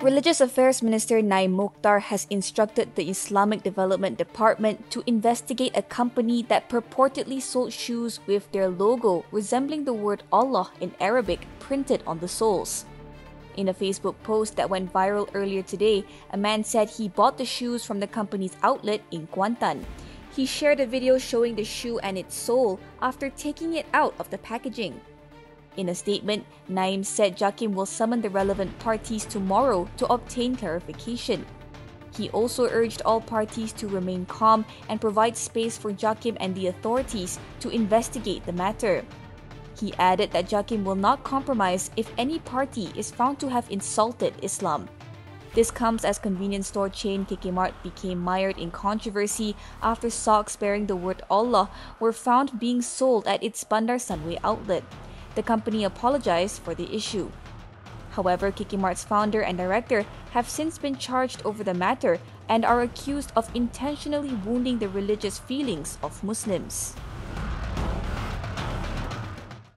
Religious Affairs Minister Naim Mokhtar has instructed the Islamic Development Department to investigate a company that purportedly sold shoes with their logo resembling the word Allah in Arabic printed on the soles. In a Facebook post that went viral earlier today, a man said he bought the shoes from the company's outlet in Kuantan. He shared a video showing the shoe and its sole after taking it out of the packaging. In a statement, Naim said Jakim will summon the relevant parties tomorrow to obtain clarification. He also urged all parties to remain calm and provide space for Jakim and the authorities to investigate the matter. He added that Jakim will not compromise if any party is found to have insulted Islam. This comes as convenience store chain KK Mart became mired in controversy after socks bearing the word Allah were found being sold at its Bandar Sunway outlet. The company apologized for the issue. However, KK Mart's founder and director have since been charged over the matter and are accused of intentionally wounding the religious feelings of Muslims.